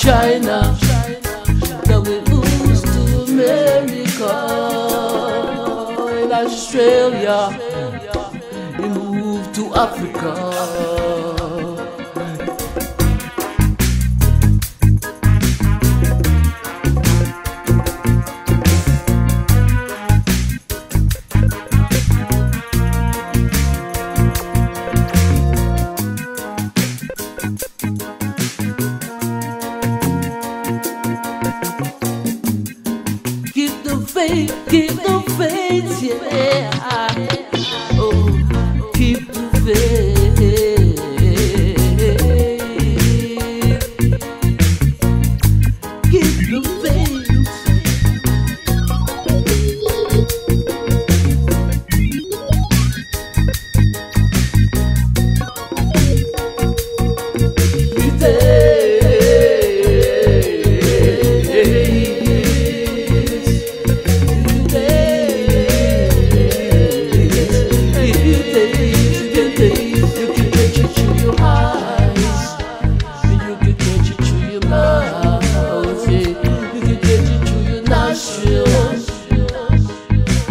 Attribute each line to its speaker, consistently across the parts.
Speaker 1: China. Now we to America. Australia, we move to Africa. dizer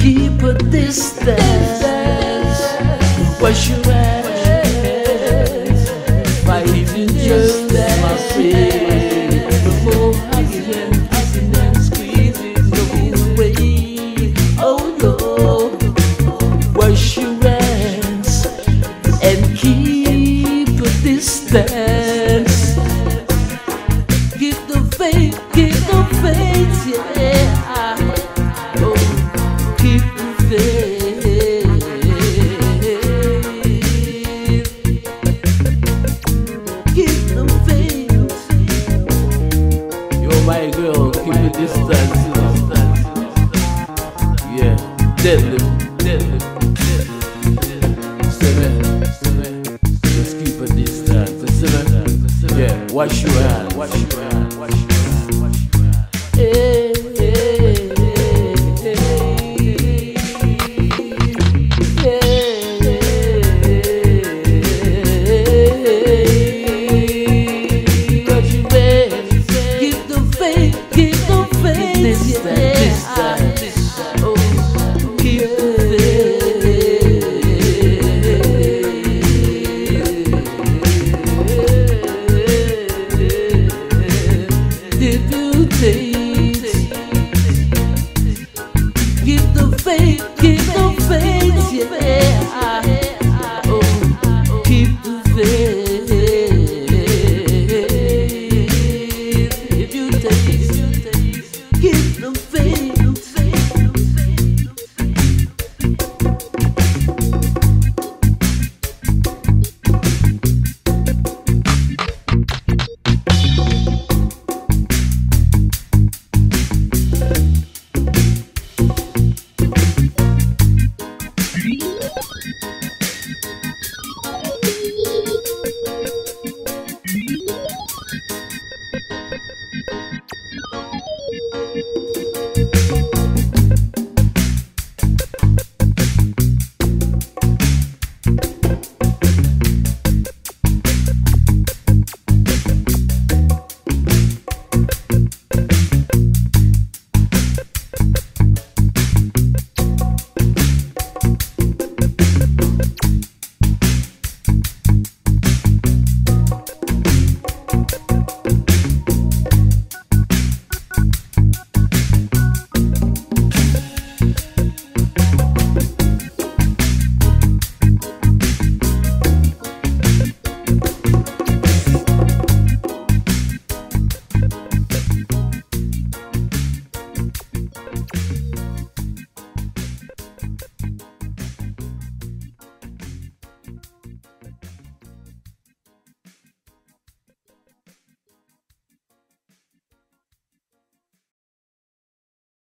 Speaker 1: Keep a distance. Wash your hands. By even just my the way. Oh no. Wash your hands and keep a distance. Your hands. Wash